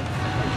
Monk.